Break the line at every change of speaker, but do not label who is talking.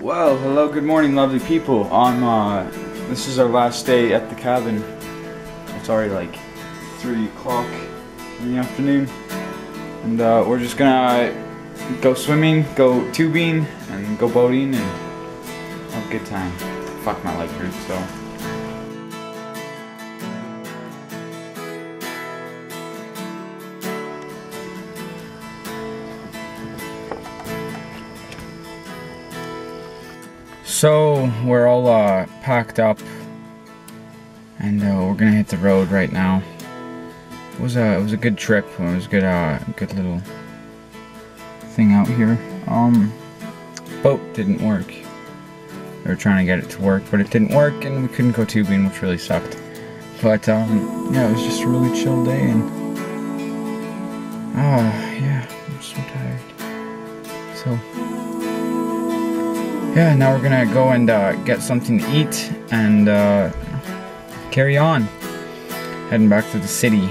Well, hello, good morning, lovely people. I'm, uh, this is our last day at the cabin. It's already like 3 o'clock in the afternoon. And, uh, we're just gonna go swimming, go tubing, and go boating, and have a good time. Fuck, my leg hurts, so. So we're all uh, packed up, and uh, we're gonna hit the road right now. It was a it was a good trip. It was a good uh good little thing out here. Um, boat didn't work. We were trying to get it to work, but it didn't work, and we couldn't go tubing, which really sucked. But um, yeah, it was just a really chill day, and ah, yeah, I'm so tired. So yeah, now we're gonna go and uh, get something to eat and uh, carry on. Heading back to the city.